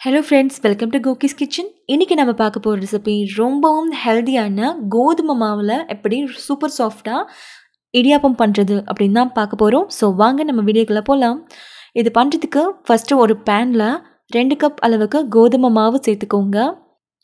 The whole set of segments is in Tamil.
ஹலோ ஃப்ரெண்ட்ஸ் வெல்கம் டு கோகிஸ் கிச்சன் இன்றைக்கி நம்ம பார்க்க போகிற ரெசிபி ரொம்பவும் ஹெல்தியான கோதுமை மாவில் எப்படி சூப்பர் சாஃப்டாக இடியாப்பம் பண்ணுறது அப்படின்னு தான் பார்க்க போகிறோம் ஸோ வாங்க நம்ம வீடியோக்குள்ளே போகலாம் இது பண்ணுறதுக்கு ஃபஸ்ட்டு ஒரு பேனில் ரெண்டு கப் அளவுக்கு கோதுமை மாவு சேர்த்துக்கோங்க.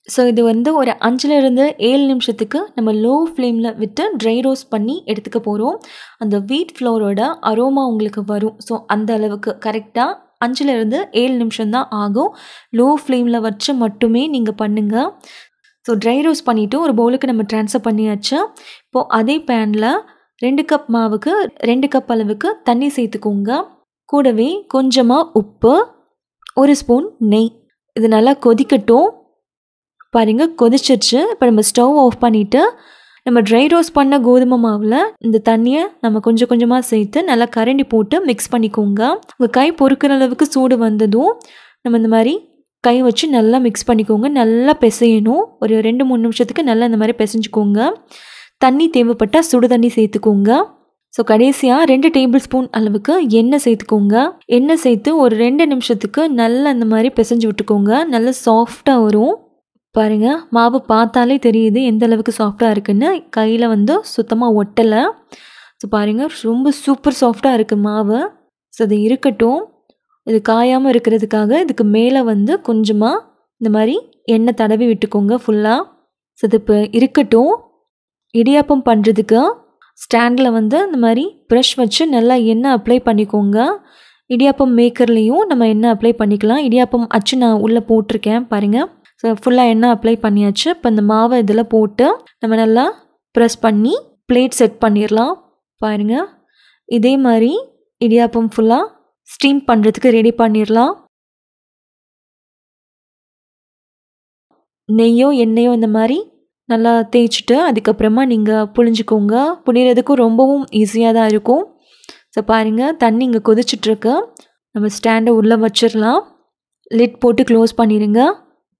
ஸோ இது வந்து ஒரு அஞ்சுலேருந்து ஏழு நிமிஷத்துக்கு நம்ம லோ ஃப்ளேமில் விட்டு ட்ரை ரோஸ்ட் பண்ணி எடுத்துக்க போகிறோம் அந்த வீட் ஃப்ளோரோட அரோமா உங்களுக்கு வரும். ஸோ அந்த அளவுக்கு கரெக்டாக அஞ்சுலேருந்து ஏழு நிமிஷம் தான் ஆகும் லோ ஃப்ளேமில் வச்சு மட்டுமே நீங்கள் பண்ணுங்கள் ஸோ ட்ரை ரோஸ் பண்ணிவிட்டு ஒரு பவுலுக்கு நம்ம ட்ரான்ஸ்ஃபர் பண்ணியாச்சு. இப்போது அதே பேனில் ரெண்டு கப் மாவுக்கு ரெண்டு கப் அளவுக்கு தண்ணி சேர்த்துக்கோங்க. கூடவே கொஞ்சமாக உப்பு ஒரு ஸ்பூன் நெய். இது நல்லா கொதிக்கட்டும். பாருங்கள் கொதிச்சிருச்சு. இப்போ நம்ம ஸ்டவ் ஆஃப் பண்ணிவிட்டு நம்ம ட்ரை ரோஸ்ட் பண்ண கோதுமை மாவில் இந்த தண்ணியை நம்ம கொஞ்சம் கொஞ்சமாக சேர்த்து நல்லா கரண்டி போட்டு மிக்ஸ் பண்ணிக்கோங்க. உங்கள் கை பொறுக்கிற அளவுக்கு சூடு வந்ததும் நம்ம இந்த மாதிரி கை வச்சு நல்லா மிக்ஸ் பண்ணிக்கோங்க. நல்லா பிசையணும். ஒரு ரெண்டு மூணு நிமிஷத்துக்கு நல்லா இந்த மாதிரி பிசைஞ்சுக்கோங்க. தண்ணி தேவைப்பட்டால் சுடு தண்ணி சேர்த்துக்கோங்க. ஸோ கடைசியாக ரெண்டு டேபிள் ஸ்பூன் அளவுக்கு எண்ணெய் சேர்த்துக்கோங்க. எண்ணெய் சேர்த்து ஒரு ரெண்டு நிமிஷத்துக்கு நல்லா இந்த மாதிரி பிசைஞ்சு விட்டுக்கோங்க. நல்லா சாஃப்டாக வரும். பாருங்கள் மாவு பார்த்தாலே தெரியுது எந்த அளவுக்கு சாஃப்டாக இருக்குன்னு. கையில் வந்து சுத்தமாக ஒட்டலை. ஸோ பாருங்கள் ரொம்ப சூப்பர் சாஃப்டாக இருக்குது மாவு. ஸோ அது இருக்கட்டும். இது காயாமல் இருக்கிறதுக்காக இதுக்கு மேலே வந்து கொஞ்சமாக இந்த மாதிரி எண்ணெய் தடவி விட்டுக்கோங்க ஃபுல்லாக ஸோ இது இப்போ இருக்கட்டும். இடியாப்பம் பண்ணுறதுக்கு ஸ்டாண்டில் வந்து இந்த மாதிரி ப்ரஷ் வச்சு நல்லா எண்ணெய் அப்ளை பண்ணிக்கோங்க. இடியாப்பம் மேக்கர்லேயும் நம்ம எண்ணெய் அப்ளை பண்ணிக்கலாம். இடியாப்பம் அச்சு நான் உள்ளே போட்டிருக்கேன் பாருங்கள் ஸோ ஃபுல்லாக எண்ணெய் அப்ளை பண்ணியாச்சு. இப்போ இந்த மாவை இதில் போட்டு நம்ம நல்லா ப்ரெஸ் பண்ணி பிளேட் செட் பண்ணிடலாம் பாருங்கள் இதே மாதிரி இடியாப்பம் ஃபுல்லாக ஸ்டீம் பண்ணுறதுக்கு ரெடி பண்ணிடலாம் நெய்யோ எண்ணெயோ இந்த மாதிரி நல்லா தேய்ச்சிட்டு அதுக்கப்புறமா நீங்கள் புழிஞ்சிக்கோங்க. புழியறதுக்கும் ரொம்பவும் ஈஸியாக தான் இருக்கும். ஸோ பாருங்கள் தண்ணி இங்கே கொதிச்சிட்ருக்கு நம்ம ஸ்டாண்டை உள்ளே வச்சிடலாம் லிட் போட்டு க்ளோஸ் பண்ணிடுங்க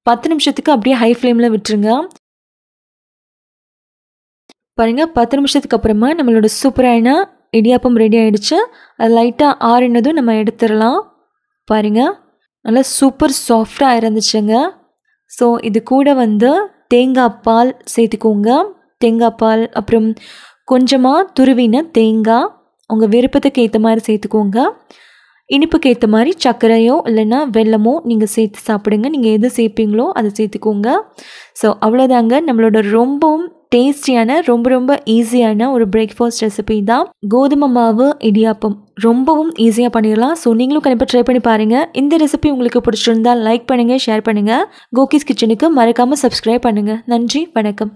பத்து நிமிஷத்துக்கு அப்படியே ஹை ஃப்ளேமில் விட்டுருங்க. பாருங்கள் பத்து நிமிஷத்துக்கு அப்புறமா நம்மளோட சூப்பரான இடியாப்பம் ரெடி ஆகிடுச்சு அது லைட்டாக ஆறினதும் நம்ம எடுத்துடலாம். பாருங்கள் நல்லா சூப்பர் சாஃப்டாக இருந்துச்சுங்க. ஸோ இது கூட வந்து தேங்காய் பால் சேர்த்துக்கோங்க. தேங்காய் பால் அப்புறம் கொஞ்சமாக துருவின தேங்காய். உங்கள் விருப்பத்துக்கு ஏற்ற மாதிரி சேர்த்துக்கோங்க. இனிப்புக்கு ஏற்ற மாதிரி சர்க்கரையோ இல்லைன்னா வெல்லமோ நீங்கள் சேர்த்து சாப்பிடுங்க. நீங்கள் எது சேர்ப்பீங்களோ அதை சேர்த்துக்கோங்க. ஸோ அவ்வளோதாங்க நம்மளோட ரொம்பவும் டேஸ்டியான ரொம்ப ரொம்ப ஈஸியான ஒரு பிரேக்ஃபாஸ்ட் ரெசிபி தான். கோதுமை மாவு இடியாப்பம். ரொம்பவும் ஈஸியாக பண்ணிடலாம். ஸோ நீங்களும் கண்டிப்பாக ட்ரை பண்ணி பாருங்கள் இந்த ரெசிபி உங்களுக்கு பிடிச்சிருந்தால் லைக் பண்ணுங்கள் ஷேர் பண்ணுங்கள் கோகிஸ் கிச்சனுக்கு மறக்காமல் சப்ஸ்கிரைப் பண்ணுங்கள் நன்றி வணக்கம்.